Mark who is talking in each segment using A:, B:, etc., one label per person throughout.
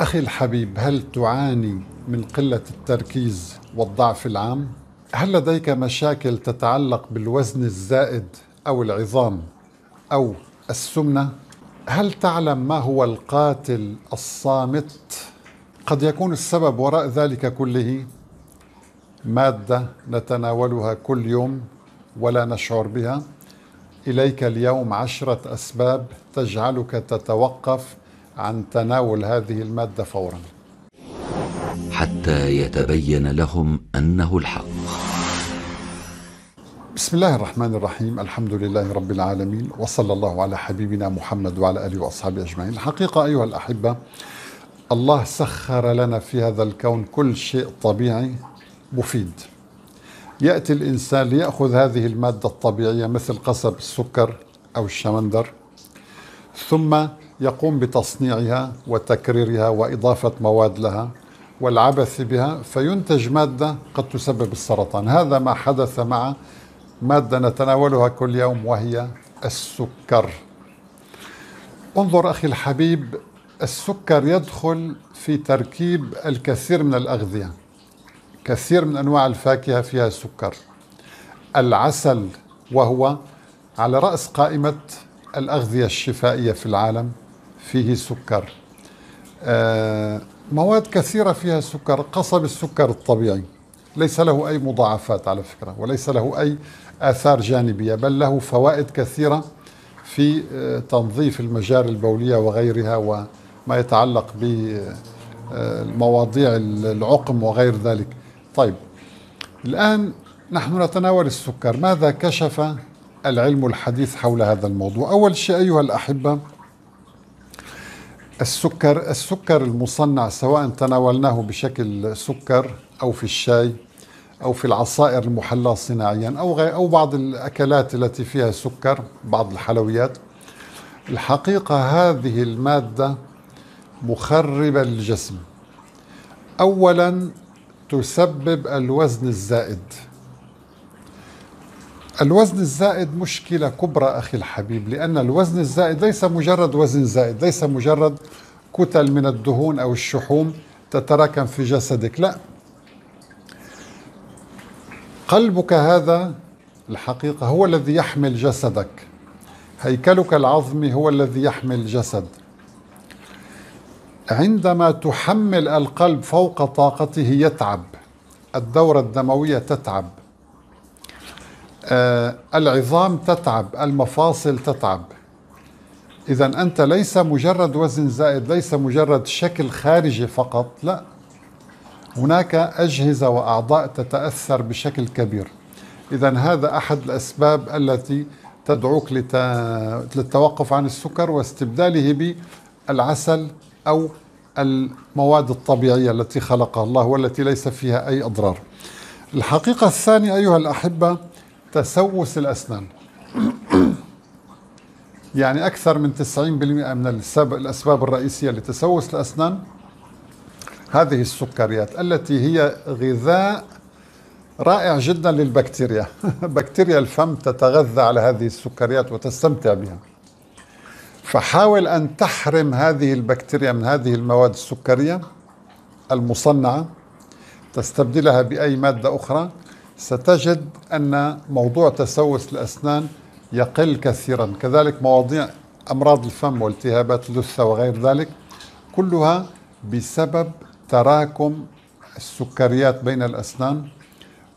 A: أخي الحبيب هل تعاني من قلة التركيز والضعف العام؟ هل لديك مشاكل تتعلق بالوزن الزائد أو العظام أو السمنة؟ هل تعلم ما هو القاتل الصامت؟ قد يكون السبب وراء ذلك كله مادة نتناولها كل يوم ولا نشعر بها إليك اليوم عشرة أسباب تجعلك تتوقف عن تناول هذه المادة فورا.
B: حتى يتبين لهم أنه الحق.
A: بسم الله الرحمن الرحيم. الحمد لله رب العالمين وصلى الله على حبيبنا محمد وعلى آله وأصحابه أجمعين. الحقيقة أيها الأحبة الله سخر لنا في هذا الكون كل شيء طبيعي مفيد. يأتي الإنسان ليأخذ هذه المادة الطبيعية مثل قصب السكر أو الشمندر ثم يقوم بتصنيعها وتكريرها وإضافة مواد لها والعبث بها فينتج مادة قد تسبب السرطان. هذا ما حدث مع مادة نتناولها كل يوم وهي السكر. انظر أخي الحبيب السكر يدخل في تركيب الكثير من الأغذية. كثير من أنواع الفاكهة فيها سكر. العسل وهو على رأس قائمة الأغذية الشفائية في العالم. فيه سكر. آه، مواد كثيرة فيها سكر قصب السكر الطبيعي. ليس له أي مضاعفات على فكرة وليس له أي آثار جانبية بل له فوائد كثيرة في آه، تنظيف المجاري البولية وغيرها وما يتعلق بمواضيع آه، العقم وغير ذلك. طيب الآن نحن نتناول السكر. ماذا كشف العلم الحديث حول هذا الموضوع؟ أول شيء أيها الأحبة السكر السكر المصنع سواء تناولناه بشكل سكر أو في الشاي أو في العصائر المحلى صناعيا أو أو بعض الأكلات التي فيها سكر بعض الحلويات. الحقيقة هذه المادة مخربة للجسم. أولا تسبب الوزن الزائد. الوزن الزائد مشكلة كبرى أخي الحبيب لأن الوزن الزائد ليس مجرد وزن زائد ليس مجرد كتل من الدهون أو الشحوم تتراكم في جسدك لا. قلبك هذا الحقيقة هو الذي يحمل جسدك هيكلك العظمي هو الذي يحمل الجسد. عندما تحمل القلب فوق طاقته يتعب الدورة الدموية تتعب. العظام تتعب المفاصل تتعب. إذا أنت ليس مجرد وزن زائد ليس مجرد شكل خارجي فقط لا. هناك أجهزة وأعضاء تتأثر بشكل كبير. إذا هذا أحد الأسباب التي تدعوك للتوقف عن السكر واستبداله بالعسل أو المواد الطبيعية التي خلقها الله والتي ليس فيها أي أضرار. الحقيقة الثانية أيها الأحبة تسوس الأسنان. يعني أكثر من 90% من الأسباب الرئيسية لتسوس الأسنان هذه السكريات التي هي غذاء رائع جدا للبكتيريا. بكتيريا الفم تتغذى على هذه السكريات وتستمتع بها. فحاول أن تحرم هذه البكتيريا من هذه المواد السكرية المصنعة تستبدلها بأي مادة أخرى. ستجد أن موضوع تسوس الأسنان يقل كثيرا. كذلك مواضيع أمراض الفم والتهابات اللثة وغير ذلك كلها بسبب تراكم السكريات بين الأسنان.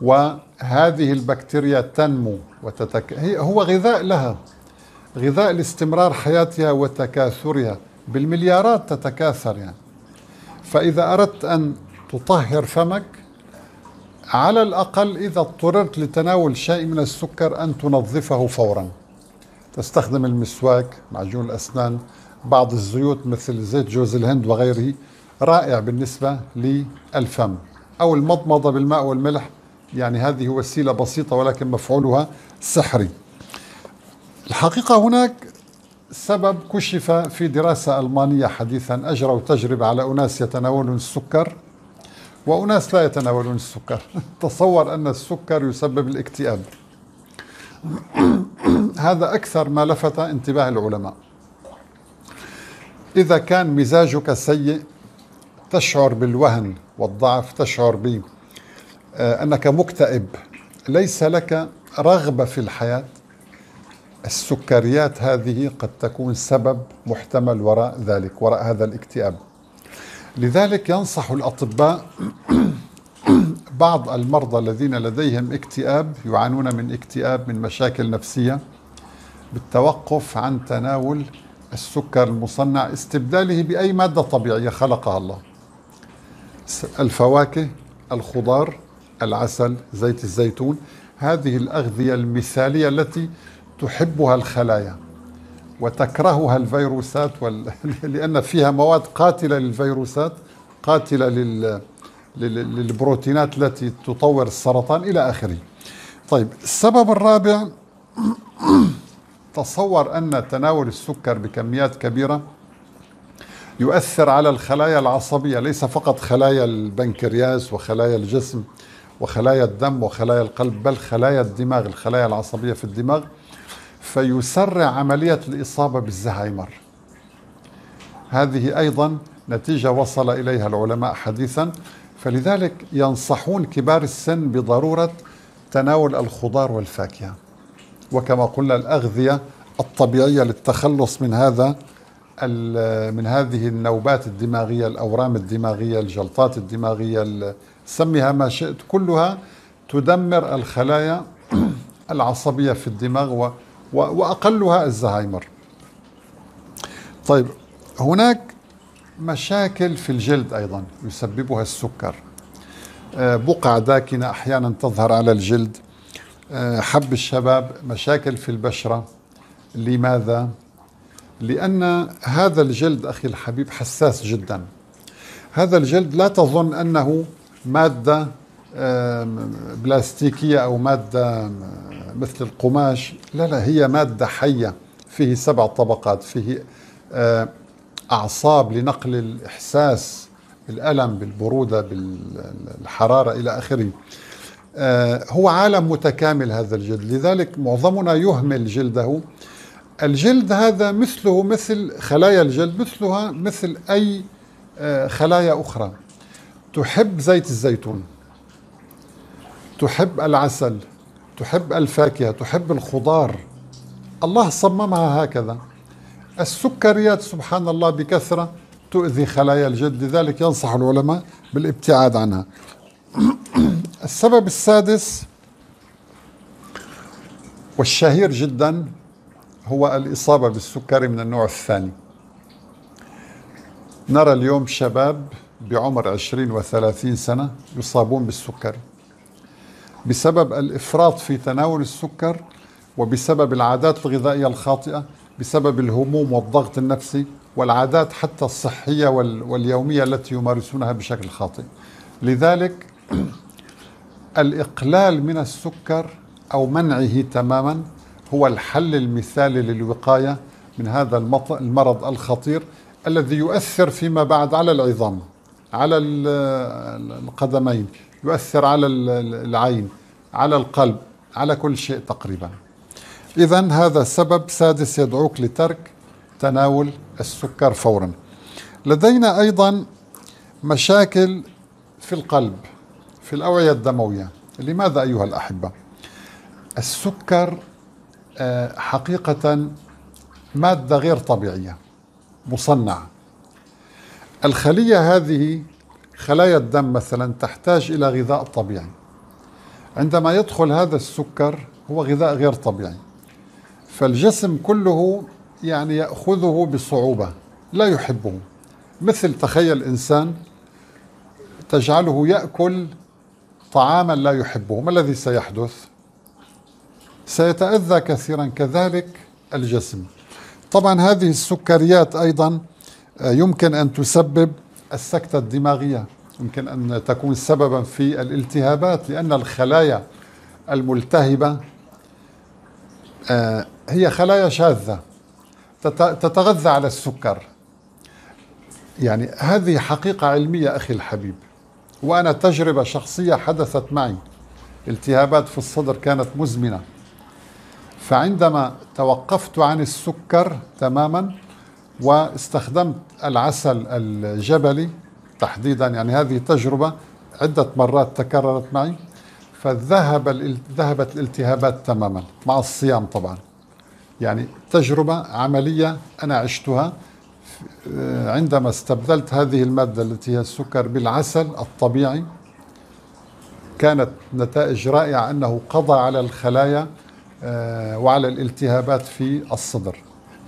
A: وهذه البكتيريا تنمو وتتك... هي هو غذاء لها. غذاء لاستمرار حياتها وتكاثرها. بالمليارات تتكاثر يعني. فإذا أردت أن تطهر فمك على الأقل إذا اضطررت لتناول شيء من السكر أن تنظفه فورا. تستخدم المسواك معجون الأسنان بعض الزيوت مثل زيت جوز الهند وغيره رائع بالنسبة للفم. أو المضمضة بالماء والملح يعني هذه وسيلة بسيطة ولكن مفعولها سحري. الحقيقة هناك سبب كشف في دراسة ألمانية حديثا أجروا تجربة على أناس يتناولون السكر. وأناس لا يتناولون السكر. تصور أن السكر يسبب الاكتئاب. هذا أكثر ما لفت انتباه العلماء. إذا كان مزاجك سيء تشعر بالوهن والضعف تشعر بأنك مكتئب. ليس لك رغبة في الحياة. السكريات هذه قد تكون سبب محتمل وراء ذلك وراء هذا الاكتئاب. لذلك ينصح الأطباء بعض المرضى الذين لديهم اكتئاب يعانون من اكتئاب من مشاكل نفسية بالتوقف عن تناول السكر المصنع استبداله بأي مادة طبيعية خلقها الله. الفواكه الخضار العسل زيت الزيتون هذه الأغذية المثالية التي تحبها الخلايا. وتكرهها الفيروسات وال... لأن فيها مواد قاتلة للفيروسات قاتلة لل... للبروتينات التي تطور السرطان إلى آخره. طيب السبب الرابع تصور أن تناول السكر بكميات كبيرة يؤثر على الخلايا العصبية ليس فقط خلايا البنكرياس وخلايا الجسم وخلايا الدم وخلايا القلب بل خلايا الدماغ الخلايا العصبية في الدماغ. فيسرع عملية الإصابة بالزهايمر. هذه أيضا نتيجة وصل إليها العلماء حديثا فلذلك ينصحون كبار السن بضرورة تناول الخضار والفاكهة. وكما قلنا الأغذية الطبيعية للتخلص من هذا من هذه النوبات الدماغية الأورام الدماغية الجلطات الدماغية سميها ما شئت كلها تدمر الخلايا العصبية في الدماغ وأقلها الزهايمر. طيب هناك مشاكل في الجلد أيضا يسببها السكر. آه، بقع داكنة أحيانا تظهر على الجلد. آه، حب الشباب مشاكل في البشرة. لماذا؟ لأن هذا الجلد أخي الحبيب حساس جدا. هذا الجلد لا تظن أنه مادة بلاستيكية أو مادة مثل القماش. لا لا هي مادة حية. فيه سبع طبقات. فيه أعصاب لنقل الإحساس بالألم بالبرودة بالحرارة إلى آخره. آه، هو عالم متكامل هذا الجلد. لذلك معظمنا يهمل جلده. الجلد هذا مثله مثل خلايا الجلد مثلها مثل أي آه، خلايا أخرى. تحب زيت الزيتون. تحب العسل تحب الفاكهة تحب الخضار. الله صممها هكذا. السكريات سبحان الله بكثرة تؤذي خلايا الجلد لذلك ينصح العلماء بالابتعاد عنها. السبب السادس والشهير جدا هو الإصابة بالسكري من النوع الثاني. نرى اليوم شباب بعمر عشرين وثلاثين سنة يصابون بالسكري بسبب الإفراط في تناول السكر وبسبب العادات الغذائية الخاطئة بسبب الهموم والضغط النفسي والعادات حتى الصحية واليومية التي يمارسونها بشكل خاطئ. لذلك الإقلال من السكر أو منعه تماما هو الحل المثالي للوقاية من هذا المرض الخطير الذي يؤثر فيما بعد على العظام على القدمين يؤثر على العين على القلب على كل شيء تقريبا. إذا هذا سبب سادس يدعوك لترك تناول السكر فورا. لدينا أيضا مشاكل في القلب في الأوعية الدموية. لماذا أيها الأحبة؟ السكر آه، حقيقة مادة غير طبيعية مصنعة. الخلية هذه خلايا الدم مثلا تحتاج إلى غذاء طبيعي. عندما يدخل هذا السكر هو غذاء غير طبيعي. فالجسم كله يعني يأخذه بصعوبة لا يحبه. مثل تخيل إنسان تجعله يأكل طعاما لا يحبه. ما الذي سيحدث؟ سيتأذى كثيرا كذلك الجسم. طبعا هذه السكريات أيضا آه، يمكن أن تسبب السكتة الدماغية. يمكن أن تكون سببا في الالتهابات لأن الخلايا الملتهبة آه، هي خلايا شاذة تتغذى على السكر. يعني هذه حقيقة علمية أخي الحبيب. وأنا تجربة شخصية حدثت معي. التهابات في الصدر كانت مزمنة. فعندما توقفت عن السكر تماما واستخدمت العسل الجبلي تحديدا يعني هذه تجربة عدة مرات تكررت معي فذهب ذهبت الالتهابات تماما مع الصيام طبعا. يعني تجربة عملية أنا عشتها آه، عندما استبدلت هذه المادة التي هي السكر بالعسل الطبيعي كانت نتائج رائعة أنه قضى على الخلايا آه، وعلى الالتهابات في الصدر.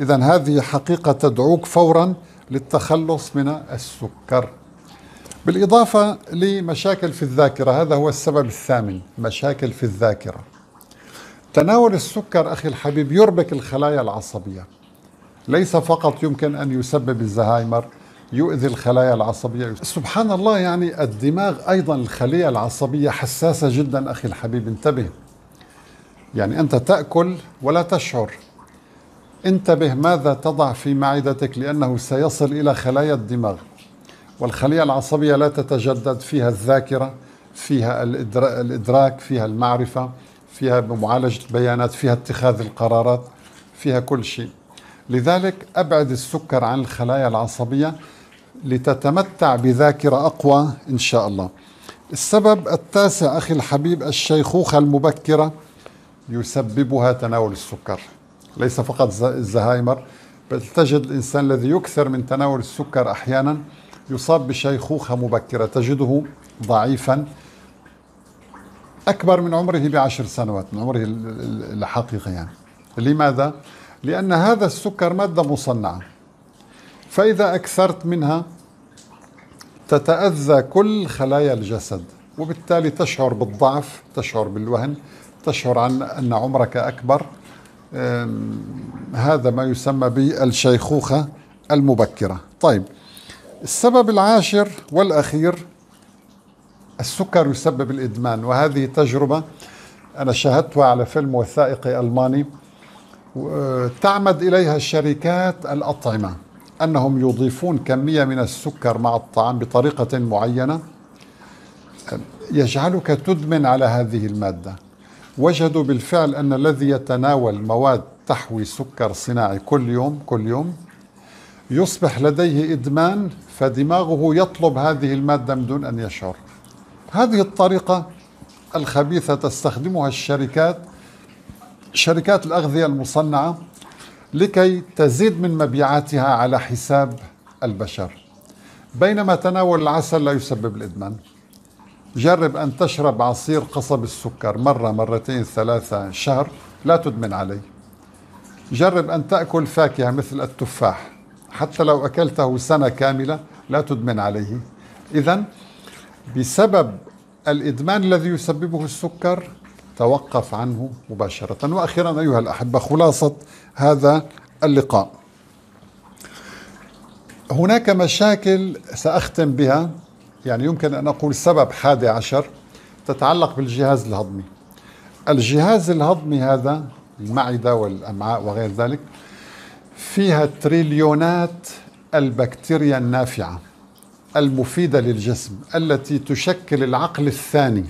A: إذا هذه حقيقة تدعوك فورا للتخلص من السكر. بالإضافة لمشاكل في الذاكرة هذا هو السبب الثامن مشاكل في الذاكرة. تناول السكر أخي الحبيب يربك الخلايا العصبية. ليس فقط يمكن أن يسبب الزهايمر يؤذي الخلايا العصبية. سبحان الله يعني الدماغ أيضا الخلية العصبية حساسة جدا أخي الحبيب انتبه. يعني أنت تأكل ولا تشعر. انتبه ماذا تضع في معدتك لأنه سيصل إلى خلايا الدماغ. والخلية العصبية لا تتجدد فيها الذاكرة فيها الإدراك فيها المعرفة فيها معالجة البيانات فيها اتخاذ القرارات فيها كل شيء. لذلك أبعد السكر عن الخلايا العصبية لتتمتع بذاكرة أقوى إن شاء الله. السبب التاسع أخي الحبيب الشيخوخة المبكرة يسببها تناول السكر. ليس فقط الزهايمر بل تجد الإنسان الذي يكثر من تناول السكر أحيانا يصاب بشيخوخة مبكرة تجده ضعيفا أكبر من عمره بعشر سنوات من عمره الحقيقي يعني. لماذا؟ لأن هذا السكر مادة مصنعة. فإذا أكثرت منها تتأذى كل خلايا الجسد وبالتالي تشعر بالضعف تشعر بالوهن تشعر عن أن عمرك أكبر. هذا ما يسمى بالشيخوخة المبكرة. طيب السبب العاشر والأخير السكر يسبب الإدمان وهذه تجربة أنا شاهدتها على فيلم وثائقي ألماني. تعمد إليها الشركات الأطعمة أنهم يضيفون كمية من السكر مع الطعام بطريقة معينة. يجعلك تدمن على هذه المادة. وجدوا بالفعل أن الذي يتناول مواد تحوي سكر صناعي كل يوم كل يوم يصبح لديه إدمان فدماغه يطلب هذه المادة من دون أن يشعر. هذه الطريقة الخبيثة تستخدمها الشركات شركات الأغذية المصنعة لكي تزيد من مبيعاتها على حساب البشر. بينما تناول العسل لا يسبب الإدمان. جرب أن تشرب عصير قصب السكر مرة مرتين ثلاثة شهر لا تدمن عليه. جرب أن تأكل فاكهة مثل التفاح. حتى لو أكلته سنة كاملة لا تدمن عليه. إذا بسبب الإدمان الذي يسببه السكر توقف عنه مباشرة. وأخيرا أيها الأحبة خلاصة هذا اللقاء. هناك مشاكل سأختم بها. يعني يمكن أن أقول سبب حادي عشر تتعلق بالجهاز الهضمي. الجهاز الهضمي هذا المعدة والأمعاء وغير ذلك فيها تريليونات البكتيريا النافعة المفيدة للجسم التي تشكل العقل الثاني.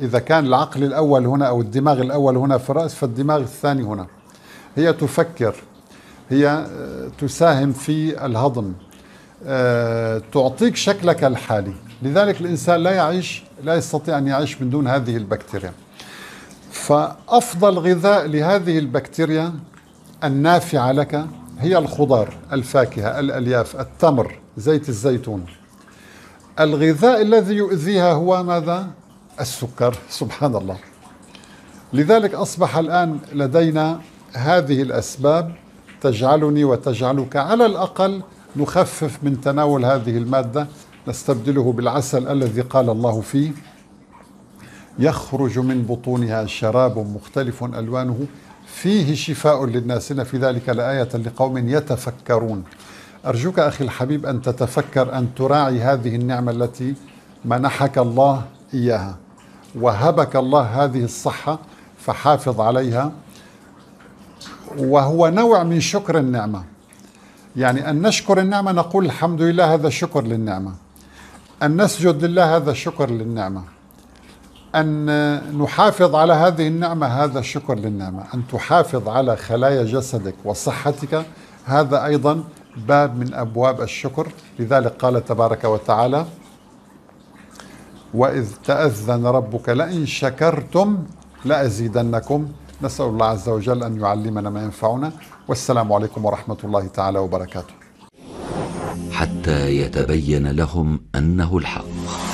A: إذا كان العقل الأول هنا أو الدماغ الأول هنا في الرأس فالدماغ الثاني هنا. هي تفكر هي آه، تساهم في الهضم آه، تعطيك شكلك الحالي. لذلك الإنسان لا يعيش لا يستطيع أن يعيش من دون هذه البكتيريا. فأفضل غذاء لهذه البكتيريا النافعة لك هي الخضار الفاكهة الألياف التمر زيت الزيتون. الغذاء الذي يؤذيها هو ماذا؟ السكر سبحان الله لذلك أصبح الآن لدينا هذه الأسباب تجعلني وتجعلك على الأقل نخفف من تناول هذه المادة نستبدله بالعسل الذي قال الله فيه. يخرج من بطونها شراب مختلف ألوانه. فيه شفاء للناس. إن في ذلك لآية لقوم يتفكرون. أرجوك أخي الحبيب أن تتفكر أن تراعي هذه النعمة التي منحك الله إياها. وهبك الله هذه الصحة فحافظ عليها. وهو نوع من شكر النعمة. يعني أن نشكر النعمة نقول الحمد لله هذا شكر للنعمة. أن نسجد لله هذا شكر للنعمة. أن نحافظ على هذه النعمة. هذا شكر للنعمة. أن تحافظ على خلايا جسدك وصحتك. هذا أيضا باب من أبواب الشكر. لذلك قال تبارك وتعالى وإذ تأذن ربك لئن شكرتم لأزيدنكم. نسأل الله عز وجل أن يعلمنا ما ينفعنا. والسلام عليكم ورحمة الله تعالى وبركاته.
B: حتى يتبين لهم أنه الحق.